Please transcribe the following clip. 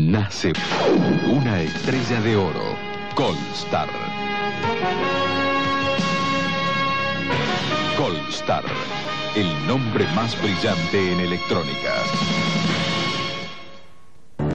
nace una estrella de oro, Colstar. Colstar, el nombre más brillante en electrónica.